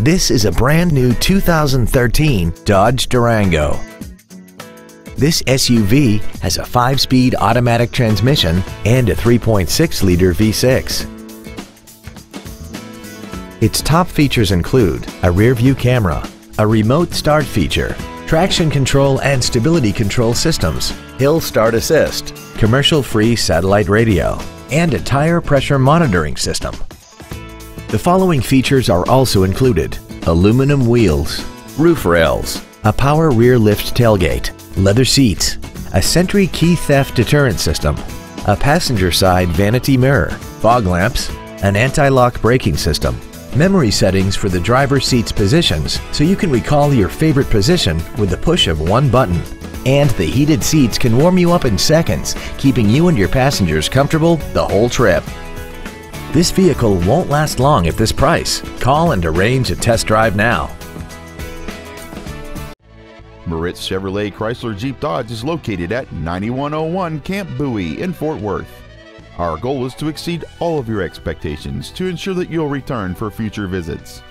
This is a brand new 2013 Dodge Durango. This SUV has a 5-speed automatic transmission and a 3.6-liter V6. Its top features include a rear-view camera, a remote start feature, traction control and stability control systems, hill start assist, commercial-free satellite radio, and a tire pressure monitoring system. The following features are also included. Aluminum wheels, roof rails, a power rear lift tailgate, leather seats, a Sentry key theft deterrent system, a passenger side vanity mirror, fog lamps, an anti-lock braking system, memory settings for the driver's seat's positions so you can recall your favorite position with the push of one button. And the heated seats can warm you up in seconds, keeping you and your passengers comfortable the whole trip. This vehicle won't last long at this price. Call and arrange a test drive now. Moritz Chevrolet Chrysler Jeep Dodge is located at 9101 Camp Bowie in Fort Worth. Our goal is to exceed all of your expectations to ensure that you'll return for future visits.